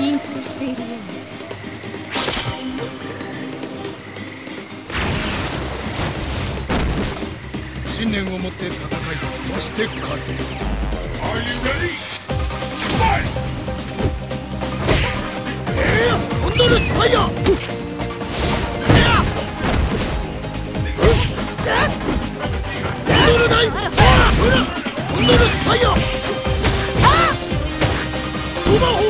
緊張しているよう信念を持って戦いそして勝つ Are you ready? えー、コンドルスパイアコンドルダイブほらコンドルスパイアトマホ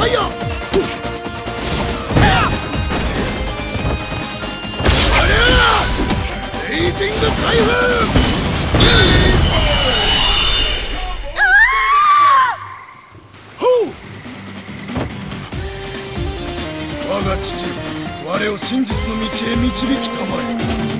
我が父我を真実の道へ導きたまえ